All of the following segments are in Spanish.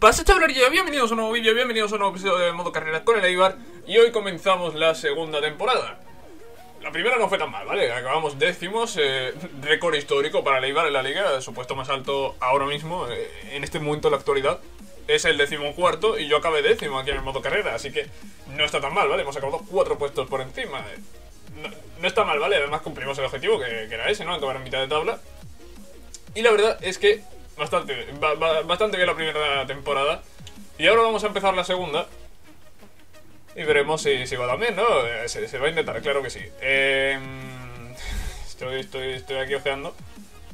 pasa chavalería? Bienvenidos a un nuevo vídeo, bienvenidos a un nuevo episodio de Modo Carreras con el Eibar Y hoy comenzamos la segunda temporada La primera no fue tan mal, ¿vale? Acabamos décimos, eh, récord histórico para el Eibar en la liga Su puesto más alto ahora mismo, eh, en este momento en la actualidad Es el décimo cuarto y yo acabé décimo aquí en el Modo Carrera Así que no está tan mal, ¿vale? Hemos acabado cuatro puestos por encima no, no está mal, ¿vale? Además cumplimos el objetivo que, que era ese, ¿no? Acabar en mitad de tabla y la verdad es que bastante, ba- ba- bastante bien la primera temporada. Y ahora vamos a empezar la segunda. Y veremos si, va también, ¿no? Eh, Se, va a intentar, claro que sí. Em, estoy, estoy, estoy aquí ojeando.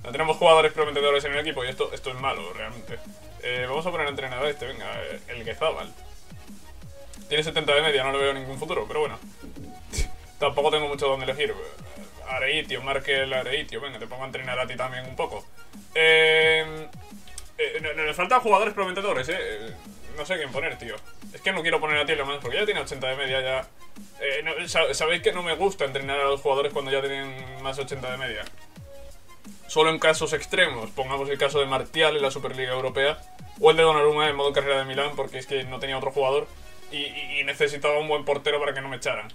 No tenemos jugadores prometedores en el equipo y esto, esto es malo, realmente. Eh, vamos a poner entrenador este, venga, eh, el Guezábal. Tiene 70 de media, no le veo ningún futuro, pero bueno. Tampoco tengo mucho donde elegir. Areitio, marque el Areitio. Venga, te pongo a entrenar a ti también un poco. Eh, eh, no- no- nos faltan jugadores prometedores, eh. No sé quién poner, tío. Es que no quiero poner a ti lo más porque ya tiene 80 de media ya. Eh, Sabéis que no me gusta entrenar a los jugadores cuando ya tienen más 80 de media. Solo en casos extremos. Pongamos el caso de Martial en la Superliga Europea. O el de Donnarumma en modo carrera de Milán porque es que no tenía otro jugador. Y- y necesitaba un buen portero para que no me echaran.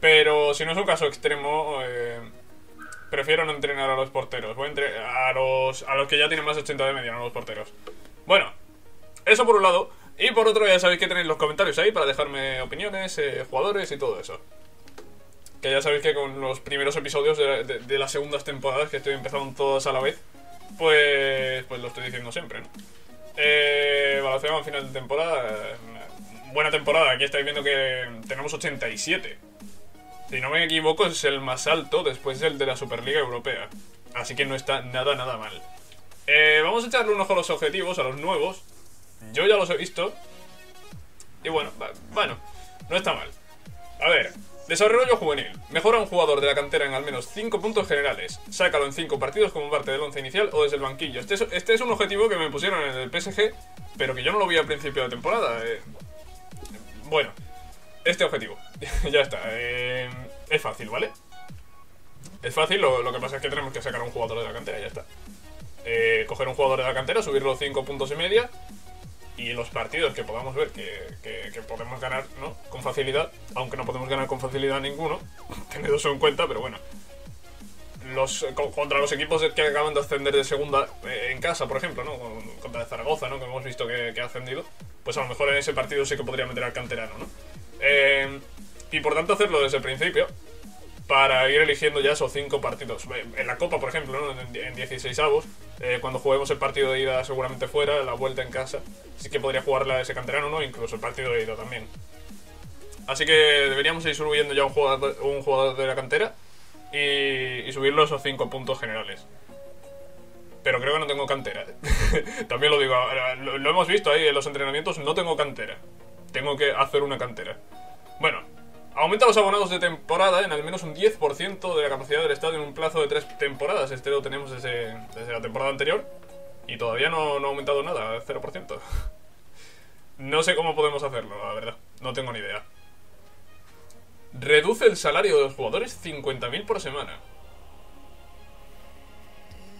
Pero si no es un caso extremo, eh, prefiero no entrenar a los porteros. A, los, a los que ya tienen más de 80 de media, no a los porteros. Bueno, eso por un lado. Y por otro, ya sabéis que tenéis los comentarios ahí para dejarme opiniones, eh, jugadores y todo eso. Que ya sabéis que con los primeros episodios de, de- las segundas temporadas, que estoy empezando todas a la vez, pues, pues lo estoy diciendo siempre, ¿no? Eh, al final de temporada. eh, buena temporada, aquí estáis viendo que tenemos 87. Si no me equivoco, es el más alto después del de la Superliga Europea. Así que no está nada, nada mal. Eh, vamos a echarle un ojo a los objetivos, a los nuevos. Yo ya los he visto. Y bueno, va- bueno, no está mal. A ver, desarrollo juvenil. Mejora a un jugador de la cantera en al menos 5 puntos generales. Sácalo en 5 partidos como parte del once inicial o desde el banquillo. Este es, este es un objetivo que me pusieron en el PSG, pero que yo no lo vi al principio de temporada. eh. Bueno, este objetivo. ya está. eh, es fácil, ¿vale? Es fácil, lo, lo que pasa es que tenemos que sacar a un jugador de la cantera, ya está. Eh, coger un jugador de la cantera, subirlo 5 puntos y media. Y los partidos que podamos ver que, que- podemos ganar ¿no? con facilidad, aunque no podemos ganar con facilidad ninguno, tened eso en cuenta, pero bueno. Contra los equipos que acaban de ascender de segunda eh, en casa, por ejemplo, ¿no? Con- contra Zaragoza, ¿no? que hemos visto que ha ascendido, pues a lo mejor en ese partido sí que podría meter al canterano. ¿no? Eh, y por tanto hacerlo desde el principio, para ir eligiendo ya esos cinco partidos. En la Copa, por ejemplo, ¿no? en, en 16 avos, eh, cuando juguemos el partido de ida seguramente fuera, la vuelta en casa, sí que podría jugarla ese canterano, ¿no? Incluso el partido de ida también. Así que deberíamos ir subiendo ya un jugador, un jugador de la cantera y, y subirlo esos cinco puntos generales. Pero creo que no tengo cantera. También lo digo, lo hemos visto ahí en los entrenamientos, no tengo cantera. Tengo que hacer una cantera. Bueno, aumenta los abonados de temporada en al menos un 10% de la capacidad del estadio en un plazo de tres temporadas. Este lo tenemos desde, desde la temporada anterior y todavía no, no ha aumentado nada, 0%. No sé cómo podemos hacerlo, la verdad. No tengo ni idea. Reduce el salario de los jugadores 50.000 por semana.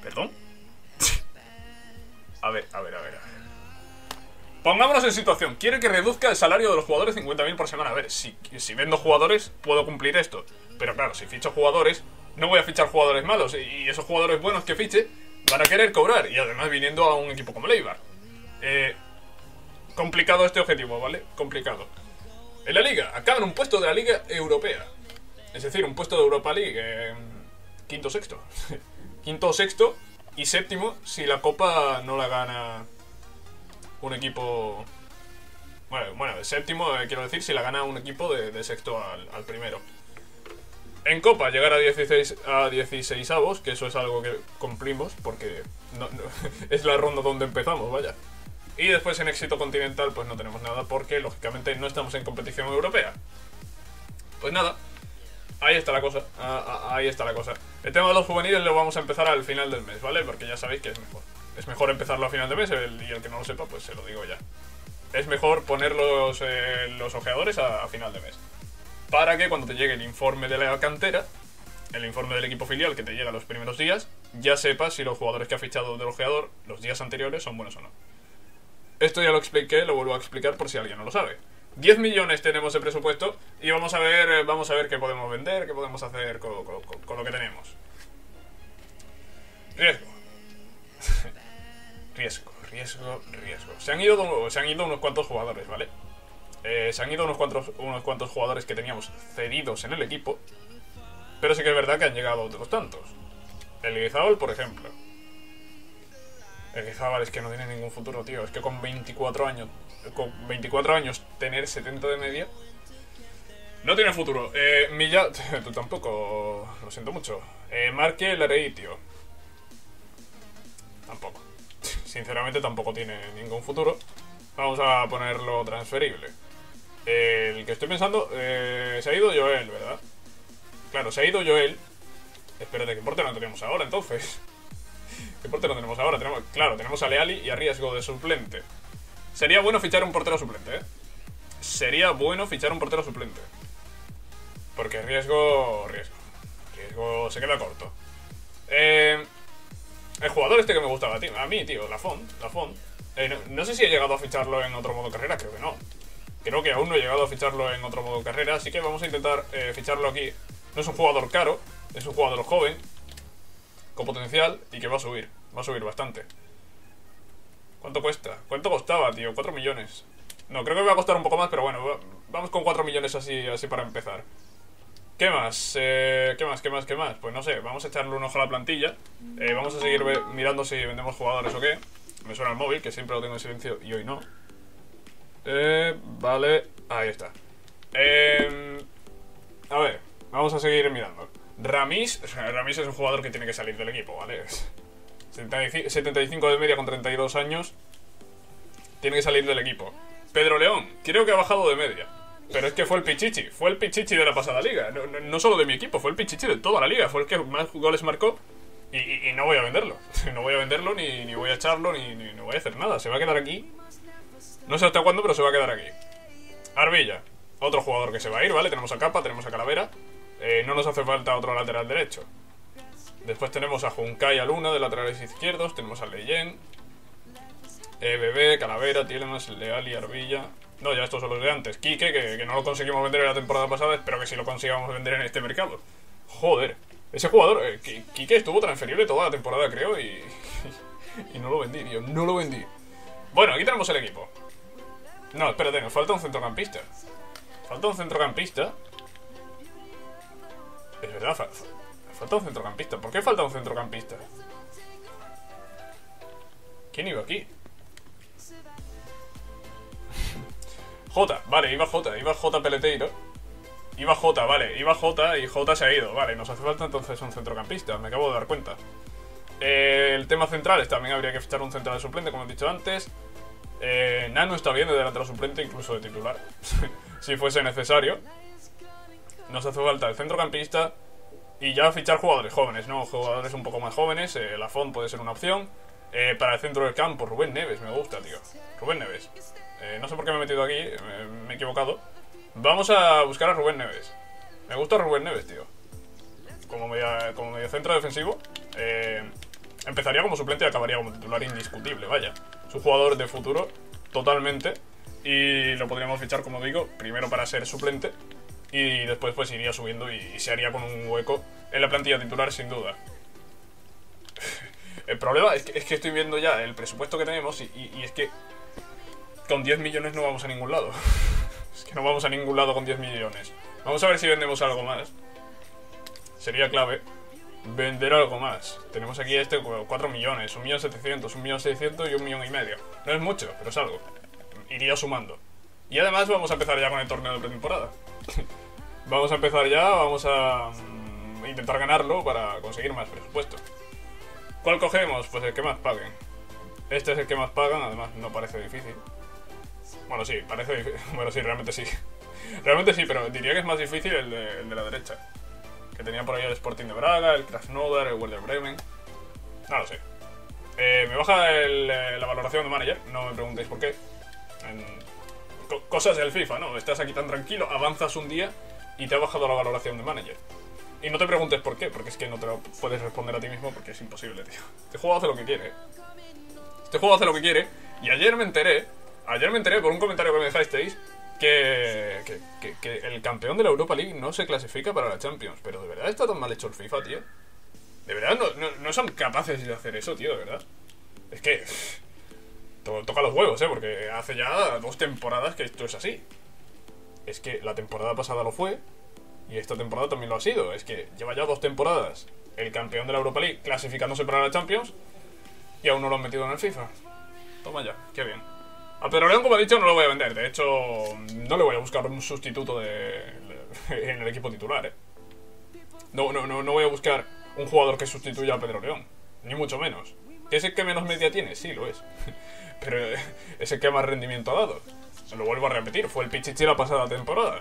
¿Perdón? a ver, a ver, a ver. Pongámonos en situación. Quiere que reduzca el salario de los jugadores 50.000 por semana. A ver, si, si vendo jugadores, puedo cumplir esto. Pero claro, si ficho jugadores, no voy a fichar jugadores malos. Y esos jugadores buenos que fiche van a querer cobrar. Y además viniendo a un equipo como Leibar. Eh, complicado este objetivo, ¿vale? Complicado. En la liga, acaba en un puesto de la liga europea. Es decir, un puesto de Europa League. eh, quinto sexto. quinto sexto. Y séptimo si la copa no la gana un equipo. Bueno, bueno, el séptimo, eh, quiero decir, si la gana un equipo de, de sexto al, primero. En Copa, llegar a 16, a 16 avos, que eso es algo que cumplimos, porque es la ronda donde empezamos, vaya. Y después en éxito continental, pues no tenemos nada, porque lógicamente no estamos en competición europea. Pues nada, ahí está la cosa, ah, ah, ahí está la cosa. El tema de los juveniles lo vamos a empezar al final del mes, ¿vale? Porque ya sabéis que es mejor. Es mejor empezarlo a final de mes, el- y el que no lo sepa, pues se lo digo ya. Es mejor poner los, eh, los ojeadores a, a final de mes. Para que cuando te llegue el informe de la cantera, el informe del equipo filial que te llega los primeros días, ya sepas si los jugadores que ha fichado del ojeador los días anteriores son buenos o no. Esto ya lo expliqué, lo vuelvo a explicar por si alguien no lo sabe. 10 millones tenemos de presupuesto y vamos a ver, eh, vamos a ver qué podemos vender, qué podemos hacer con, con- con- con lo que tenemos. Riesgo. riesgo, riesgo, riesgo. Se han ido, se han ido unos cuantos jugadores, ¿vale? Eh, se han ido unos cuantos, unos cuantos jugadores que teníamos cedidos en el equipo. Pero sí que es verdad que han llegado otros tantos. El Guizábal, por ejemplo. El Guizábal es que no tiene ningún futuro, tío. Es que con 24 años, con 24 años tener 70 de media no tiene futuro. Eh, Milla, tú tampoco, lo siento mucho. Eh, Marque Larey, tío. Tampoco. Sinceramente tampoco tiene ningún futuro. Vamos a ponerlo transferible. El que estoy pensando, eh, se ha ido Joel, ¿verdad? Claro, se ha ido Joel. Espérate, ¿qué portero no tenemos ahora entonces? ¿Qué portero tenemos ahora? Tenemos, claro, tenemos a Leali y a riesgo de suplente. Sería bueno fichar un portero suplente, ¿eh? Sería bueno fichar un portero suplente. Porque riesgo. Riesgo. Riesgo se queda corto. Eh, el jugador este que me gustaba, tío. A mí, tío, Lafont. Lafont. Eh, no, no sé si he llegado a ficharlo en otro modo carrera, creo que no. Creo que aún no he llegado a ficharlo en otro modo carrera, así que vamos a intentar eh, ficharlo aquí. No es un jugador caro, es un jugador joven, con potencial y que va a subir. Va a subir bastante. ¿Cuánto cuesta? ¿Cuánto costaba, tío? 4 millones. No, creo que va a costar un poco más, pero bueno, va- vamos con 4 millones así, así para empezar. ¿Qué más? Eh, ¿Qué más? ¿Qué más? ¿Qué más? Pues no sé, vamos a echarle un ojo a la plantilla. Eh, vamos a seguir mirando si vendemos jugadores o qué. Me suena el móvil, que siempre lo tengo en silencio y hoy no. Eh, vale, ahí está. Eh, a ver, vamos a seguir mirando. Ramis, Ramis es un jugador que tiene que salir del equipo, ¿vale? 75 75 de media con 32 años. Tiene que salir del equipo. Pedro León, creo que ha bajado de media. Pero es que fue el Pichichi, fue el Pichichi de la pasada liga. No, no- no solo de mi equipo, fue el Pichichi de toda la liga. Fue el que más goles marcó. Y, y- y no voy a venderlo. No voy a venderlo, ni, voy a echarlo, ni, ni voy a hacer nada. Se va a quedar aquí. No sé hasta cuándo, pero se va a quedar aquí. Arbilla, otro jugador que se va a ir, ¿vale? Tenemos a Capa, tenemos a Calavera. Eh, no nos hace falta otro lateral derecho. Después tenemos a Junkai a Luna de laterales izquierdos. Tenemos a Leyen. Eh, Bebé, Calavera, Tielemans, Leal y Arbilla. No, ya estos son los de antes. Quique, que, no lo conseguimos vender en la temporada pasada. Espero que sí lo consigamos vender en este mercado. Joder. Ese jugador, eh, Qui- Quique estuvo transferible toda la temporada, creo, y... y no lo vendí, tío. No lo vendí. Bueno, aquí tenemos el equipo. No, espérate, nos falta un centrocampista. Falta un centrocampista. Es verdad, fa- falta un centrocampista. ¿Por qué falta un centrocampista? ¿Quién iba aquí? J, vale, iba J, iba J Peleteiro. Iba J, vale, iba J y J se ha ido. Vale, nos hace falta entonces un centrocampista, me acabo de dar cuenta. Eh, el tema central es también habría que fichar un central suplente, como he dicho antes. Eh, Nano está bien de delantero suplente, incluso de titular, si fuese necesario. Nos hace falta el centrocampista y ya fichar jugadores jóvenes, ¿no? Jugadores un poco más jóvenes. Eh, Lafont puede ser una opción. Eh, para el centro del campo, Rubén Neves, me gusta, tío. Rubén Neves. Eh, no sé por qué me he metido aquí, me, he equivocado. Vamos a buscar a Rubén Neves. Me gusta Rubén Neves, tío. Como como medio centro defensivo. eh, empezaría como suplente y acabaría como titular indiscutible, vaya. Es un jugador de futuro, totalmente. Y lo podríamos fichar, como digo, primero para ser suplente. Y después pues iría subiendo y se haría con un hueco en la plantilla titular, sin duda. El problema es que, es que estoy viendo ya el presupuesto que tenemos y, y- y es que con 10 millones no vamos a ningún lado. es que no vamos a ningún lado con 10 millones. Vamos a ver si vendemos algo más. Sería clave vender algo más. Tenemos aquí este 4 millones, 1 millón 700, 1 millón 600 y 1 millón y medio. No es mucho, pero es algo. Iría sumando. Y además vamos a empezar ya con el torneo de pretemporada. vamos a empezar ya, vamos a mm, intentar ganarlo para conseguir más presupuesto. ¿Cuál cogemos? Pues el que más paguen. Este es el que más pagan, además no parece difícil. Bueno, sí, parece. Bueno, sí, realmente sí. Realmente sí, pero diría que es más difícil el de, el de la derecha. Que tenía por ahí el Sporting de Braga, el Krasnodar, el Werder Bremen. No lo sé. Eh, me baja el, eh, la valoración de manager, no me preguntéis por qué. En co- cosas del FIFA, ¿no? Estás aquí tan tranquilo, avanzas un día y te ha bajado la valoración de manager. Y no te preguntes por qué, porque es que no te lo puedes responder a ti mismo porque es imposible, tío. Este juego hace lo que quiere. Este juego hace lo que quiere. Y ayer me enteré ayer me enteré por un comentario que me dejasteis que, el campeón de la Europa League no se clasifica para la Champions. Pero de verdad está tan mal hecho el FIFA, tío. De verdad no, no, no son capaces de hacer eso, tío, de verdad. Es que... to- toca los huevos, ¿eh? Porque hace ya dos temporadas que esto es así. Es que la temporada pasada lo fue y esta temporada también lo ha sido. Es que lleva ya dos temporadas el campeón de la Europa League clasificándose para la Champions y aún no lo han metido en el FIFA. Toma ya, qué bien. A Pedro León, como he dicho, no lo voy a vender. De hecho, no le voy a buscar un sustituto de, en el equipo titular, ¿eh? No, no, no, no voy a buscar un jugador que sustituya a Pedro León. Ni mucho menos. ¿Que ¿Es el que menos media tiene? Sí, lo es. Pero eh, es el que más rendimiento ha dado. Lo vuelvo a repetir, fue el Pichichi la pasada temporada.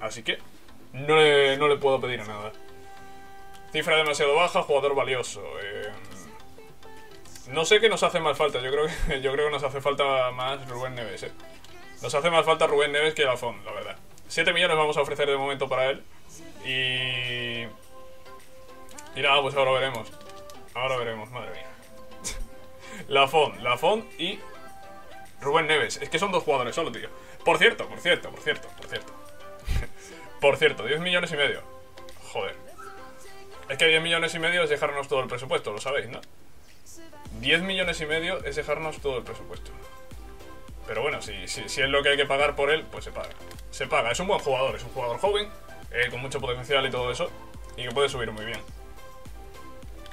Así que no le, no le puedo pedir nada. Cifra demasiado baja, jugador valioso. Eh, no sé qué nos hace más falta. Yo creo que, yo creo que nos hace falta más Rubén Neves. Eh. Nos hace más falta Rubén Neves que Lafont, la verdad. 7 millones vamos a ofrecer de momento para él. Y... Y nada, pues ahora veremos. Ahora veremos, madre mía. Lafont, Lafont y Rubén Neves. Es que son dos jugadores solo, tío. Por cierto, por cierto, por cierto, por cierto. por cierto, 10 millones y medio. Joder. Es que 10 millones y medio es dejarnos todo el presupuesto, lo sabéis, ¿no? 10 millones y medio es dejarnos todo el presupuesto. Pero bueno, si, si, es lo que hay que pagar por él, pues se paga. Se paga. Es un buen jugador, es un jugador joven, eh, con mucho potencial y todo eso, y que puede subir muy bien.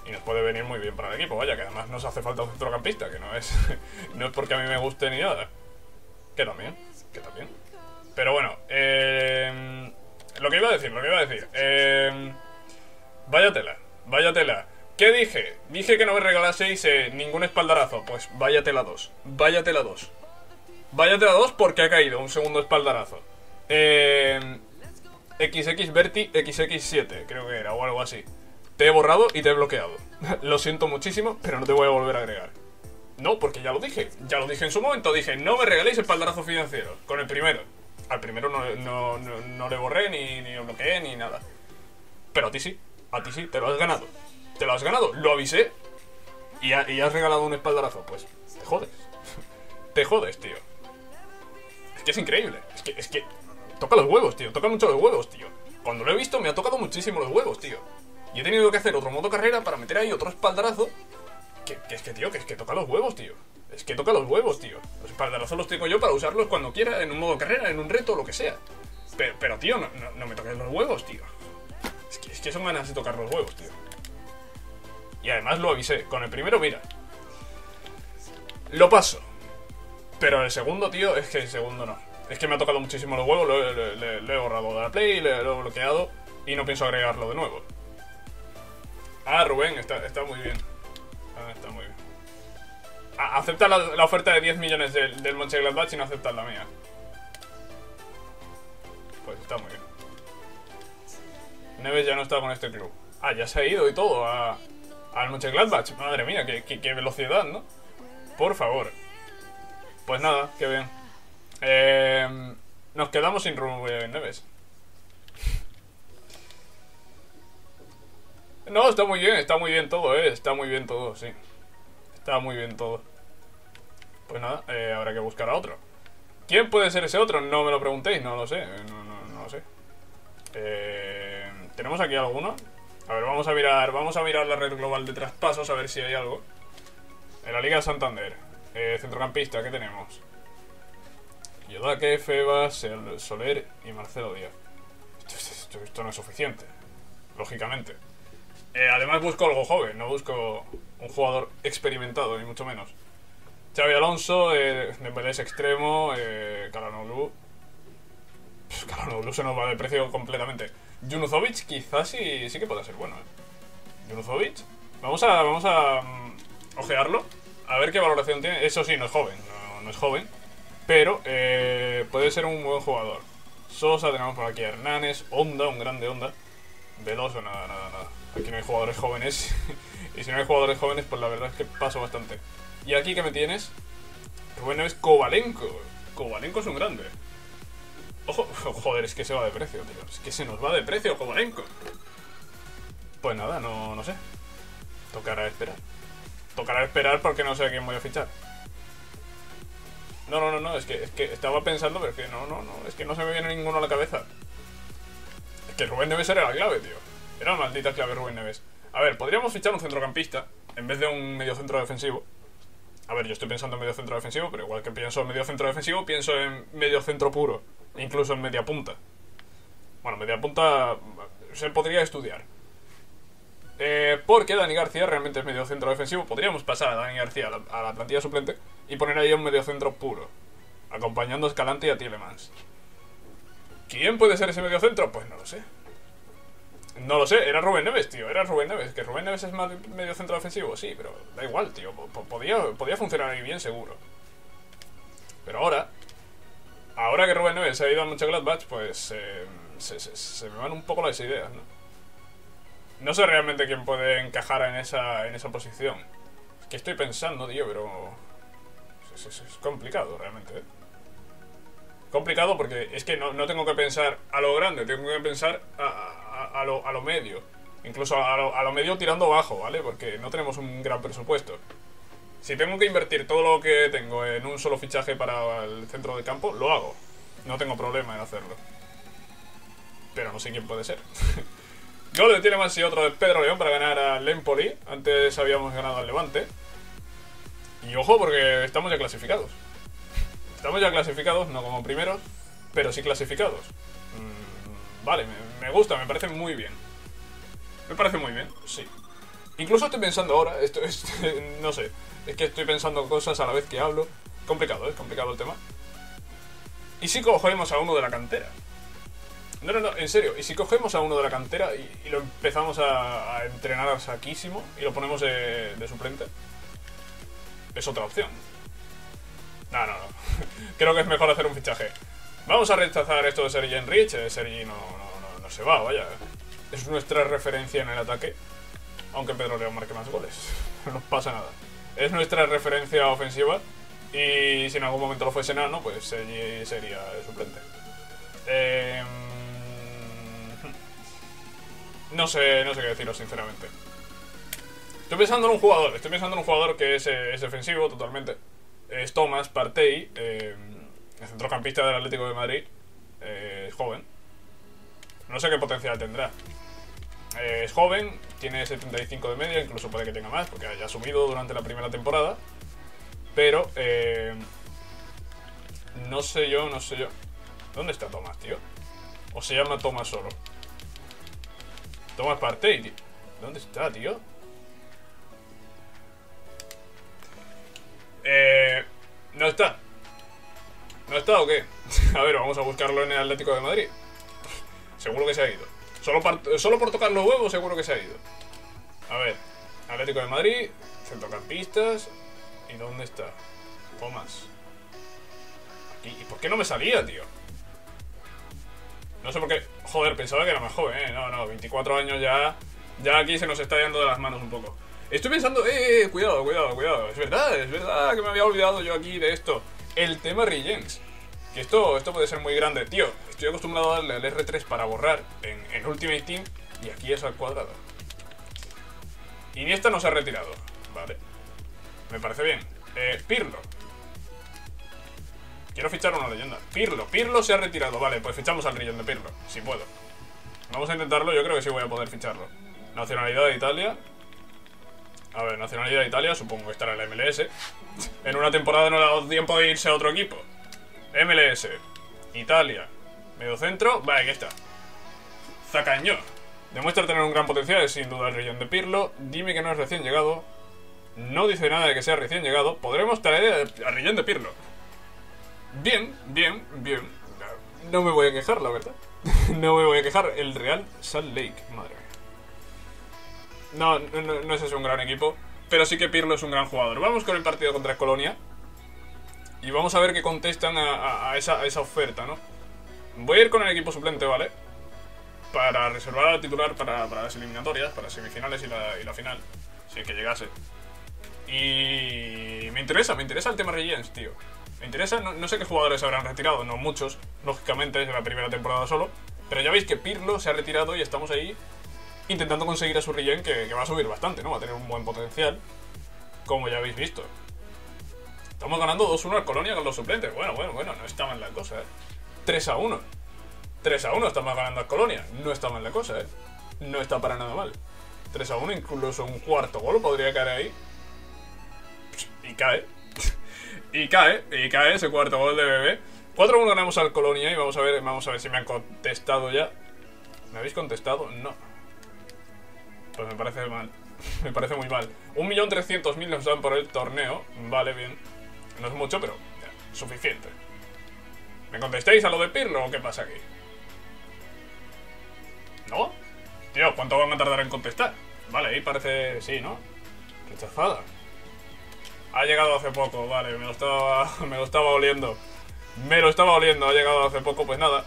Y nos puede venir muy bien para el equipo, vaya, que además nos hace falta un centrocampista, que no es, no es porque a mí me guste ni nada. Que también, que también. Pero bueno, eh, lo que iba a decir, lo que iba a decir. Eh, vaya tela, vaya tela. ¿Qué dije? Dije que no me regalaseis eh, ningún espaldarazo. Pues vaya tela 2. Vaya tela 2. Vaya tela 2 porque ha caído un segundo espaldarazo. Eh, XX Verti XX7, creo que era, o algo así. Te he borrado y te he bloqueado. lo siento muchísimo, pero no te voy a volver a agregar. No, porque ya lo dije. Ya lo dije en su momento. Dije, no me regaléis espaldarazo financiero. Con el primero. Al primero no, no, no, no le borré, ni, ni lo bloqueé, ni nada. Pero a ti sí. A ti sí, te lo has ganado. Te lo has ganado. Lo avisé. Y, ha- y has regalado un espaldarazo. Pues te jodes. te jodes, tío. Es que es increíble. Es que, es que. Toca los huevos, tío. Toca mucho los huevos, tío. Cuando lo he visto me ha tocado muchísimo los huevos, tío. Y he tenido que hacer otro modo carrera para meter ahí otro espaldarazo. Que, es que, tío, que es que toca los huevos, tío. Es que toca los huevos, tío. Los espaldarazos los tengo yo para usarlos cuando quiera, en un modo carrera, en un reto, lo que sea. Pero, tío, no, no, no me toques los huevos, tío. Es que, es que son ganas de tocar los huevos, tío. Y además lo avisé. Con el primero, mira. Lo paso. Pero el segundo, tío, es que el segundo no. Es que me ha tocado muchísimo los huevos, lo, he- borrado de la Play, lo, he- lo he bloqueado y no pienso agregarlo de nuevo. Ah, Rubén, está, está muy bien. Ah, está muy bien. Ah, acepta la, oferta de 10 millones del, del Mönchengladbach y no aceptas la mía. Pues está muy bien. Neves ya no está con este club. Ah, ya se ha ido y todo a, al Mönchengladbach. Madre mía, qué, velocidad, ¿no? Por favor. Pues nada, qué bien. Eh, nos quedamos sin Rubén Neves. No, está muy bien, está muy bien todo, eh. Está muy bien todo, sí. Está muy bien todo. Pues nada, eh, habrá que buscar a otro. ¿Quién puede ser ese otro? No me lo preguntéis, no lo sé. No, no, no lo sé. Eh, ¿Tenemos aquí alguno? A ver, vamos a mirar, vamos a mirar la red global de traspasos a ver si hay algo. En la Liga de Santander. Eh, centrocampista, ¿qué tenemos? Yodake, Febas, Sol- Soler y Marcelo Díaz. Esto, no es suficiente, lógicamente. Eh, además busco algo joven, no busco un jugador experimentado, ni mucho menos. Xavi Alonso, eh, Dembélé es extremo, eh, Kalanoglu... Pff, Kalanoglu se nos va de precio completamente. Junuzovic quizás sí, sí que pueda ser bueno, ¿eh? Vamos a, vamos a mm, ojearlo, a ver qué valoración tiene. Eso sí, no es joven, no, es joven. Pero eh, puede ser un buen jugador. Sosa, tenemos por aquí a Hernanes, Honda, un grande Honda. Veloso, nada, nada, nada. Aquí no hay jugadores jóvenes. y si no hay jugadores jóvenes, pues la verdad es que paso bastante. Y aquí que me tienes, Rubén Neves Kovalenko. Kovalenko es un grande. Ojo, joder, es que se va de precio, tío. Es que se nos va de precio Kovalenko. Pues nada, no, no sé. Tocará esperar. Tocará esperar porque no sé a quién voy a fichar. No, no, no, no, es que, es que estaba pensando, pero es que no, no, no, es que no se me viene ninguno a la cabeza. Es que Rubén Neves era la clave, tío. Era la maldita clave Rubén Neves. A ver, podríamos fichar un centrocampista en vez de un medio centro defensivo. A ver, yo estoy pensando en medio centro defensivo, pero igual que pienso en medio centro defensivo, pienso en medio centro puro, incluso en media punta. Bueno, media punta se podría estudiar. Eh, porque Dani García realmente es medio centro defensivo. Podríamos pasar a Dani García a la, plantilla suplente y poner ahí un medio centro puro, acompañando a Escalante y a Tielemans. ¿Quién puede ser ese medio centro? Pues no lo sé. No lo sé, era Rubén Neves, tío, era Rubén Neves. Que Rubén Neves es más medio centro defensivo, sí, pero da igual, tío. po- Podía, podía funcionar ahí bien, seguro. Pero ahora, ahora que Rubén Neves se ha ido a Mönchengladbach, pues eh, se, me van un poco las ideas, ¿no? No sé realmente quién puede encajar en esa, en esa posición. Es que estoy pensando, tío, pero... Es complicado, realmente, ¿eh? Complicado porque es que no, no tengo que pensar a lo grande, tengo que pensar a, a- a lo, a lo medio. Incluso a lo, a lo medio tirando bajo, ¿vale? Porque no tenemos un gran presupuesto. Si tengo que invertir todo lo que tengo en un solo fichaje para el centro de campo, lo hago. No tengo problema en hacerlo. Pero no sé quién puede ser. Gol de Tielemans y otro de Pedro León para ganar al Empoli. Antes habíamos ganado al Levante. Y ojo porque estamos ya clasificados. Estamos ya clasificados, no como primeros, pero sí clasificados. Mm, vale, me, me gusta, me parece muy bien. Me parece muy bien, sí. Incluso estoy pensando ahora, esto es, no sé, es que estoy pensando cosas a la vez que hablo. Complicado, es complicado el tema. ¿Y si cogemos a uno de la cantera? No, no, no, en serio, ¿y si cogemos a uno de la cantera y, lo empezamos a, a entrenar a saquísimo y lo ponemos de, de suplente? Es otra opción. No, no, no. Creo que es mejor hacer un fichaje. Vamos a rechazar esto de Sergi Enrich. Eh, Sergi no, no, no, no se va, vaya. Es nuestra referencia en el ataque. Aunque Pedro León marque más goles. No pasa nada. Es nuestra referencia ofensiva. Y si en algún momento lo fuese Nano, pues Sergi sería suplente. Eh, no sé, no sé qué deciros, sinceramente. Estoy pensando en un jugador, estoy pensando en un jugador que es, eh, es defensivo totalmente. Es Thomas Partey, eh, el centrocampista del Atlético de Madrid. Eh, joven. No sé qué potencial tendrá. Eh, es joven, tiene 75 de media, incluso puede que tenga más, porque haya subido durante la primera temporada. Pero, eh, no sé yo, no sé yo. ¿Dónde está Thomas, tío? ¿O se llama Thomas solo? Thomas Partey. ¿Dónde está, tío? Eh, no está. ¿No está o qué? A ver, vamos a buscarlo en el Atlético de Madrid. Seguro que se ha ido. Solo, solo por tocar los huevos, seguro que se ha ido. A ver, Atlético de Madrid, centrocampistas. ¿Y dónde está? Thomas. Aquí. ¿Y por qué no me salía, tío? No sé por qué. Joder, pensaba que era más joven, ¿eh? No, no, 24 años ya. Ya aquí se nos está yendo de las manos un poco. Estoy pensando, eh, eh, cuidado, cuidado, cuidado. Es verdad, es verdad que me había olvidado yo aquí de esto. El tema Regents. Que esto, esto puede ser muy grande. Tío, estoy acostumbrado a darle al R3 para borrar en, Ultimate Team y aquí es al cuadrado. Iniesta no se ha retirado. Vale. Me parece bien. Eh, Pirlo. Quiero fichar una leyenda. Pirlo. Pirlo se ha retirado. Vale, pues fichamos al Rillón de Pirlo. Si puedo. Vamos a intentarlo. Yo creo que sí voy a poder ficharlo. Nacionalidad de Italia. A ver, nacionalidad de Italia. Supongo que estará en la MLS. En una temporada no le ha dado tiempo de irse a otro equipo. MLS. Italia. Mediocentro. Vale, aquí está. Zacañó. Demuestra tener un gran potencial, sin duda, el Rillón de Pirlo. Dime que no es recién llegado. No dice nada de que sea recién llegado. Podremos traer a Rillón de Pirlo. Bien, bien, bien. No me voy a quejar, la verdad. no me voy a quejar. El Real Salt Lake, madre mía. No, no, no, es un gran equipo. Pero sí que Pirlo es un gran jugador. Vamos con el partido contra Colonia. Y vamos a ver qué contestan a, esa, oferta, ¿no? Voy a ir con el equipo suplente, ¿vale? Para reservar al titular para, las eliminatorias, para semifinales y la, final. Si es que llegase. Y me interesa, me interesa el tema Regents, tío. Me interesa, no, sé qué jugadores habrán retirado, no muchos, lógicamente es la primera temporada solo. Pero ya veis que Pirlo se ha retirado y estamos ahí intentando conseguir a su Regen que va a subir bastante, ¿no? Va a tener un buen potencial, como ya habéis visto. Estamos ganando 2-1 al Colonia con los suplentes. Bueno, bueno, bueno, no está mal la cosa, ¿eh? 3-1. 3-1 estamos ganando al Colonia. No está mal la cosa, ¿eh? No está para nada mal. 3-1, incluso un cuarto gol podría caer ahí. Y cae. y cae, y cae ese cuarto gol de bebé. 4-1 ganamos al Colonia y vamos a ver, vamos a ver si me han contestado ya. ¿Me habéis contestado? No. Pues me parece mal. me parece muy mal. 1.300.000 nos dan por el torneo. Vale, bien. No es mucho, pero suficiente. ¿Me contestáis a lo de Pirlo o qué pasa aquí? ¿No? Tío, ¿cuánto van a tardar en contestar? Vale, ahí parece... sí, ¿no? Rechazada. Ha llegado hace poco, vale, me lo estaba, me lo estaba oliendo. Me lo estaba oliendo, ha llegado hace poco, pues nada.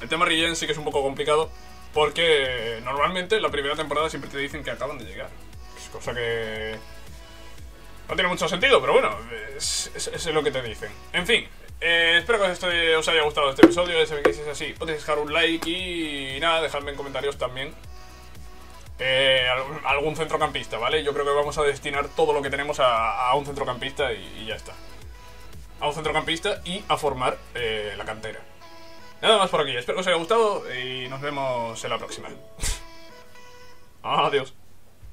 El tema Rigen sí que es un poco complicado, porque normalmente la primera temporada siempre te dicen que acaban de llegar. Es cosa que... No tiene mucho sentido, pero bueno, es, lo que te dicen. En fin, eh, espero que os, os haya gustado este episodio. Si es así, podéis dejar un like y, nada, dejadme en comentarios también eh, algún centrocampista, ¿vale? Yo creo que vamos a destinar todo lo que tenemos a, un centrocampista y, ya está. A un centrocampista y a formar eh, la cantera. Nada más por aquí. Espero que os haya gustado y nos vemos en la próxima. Adiós.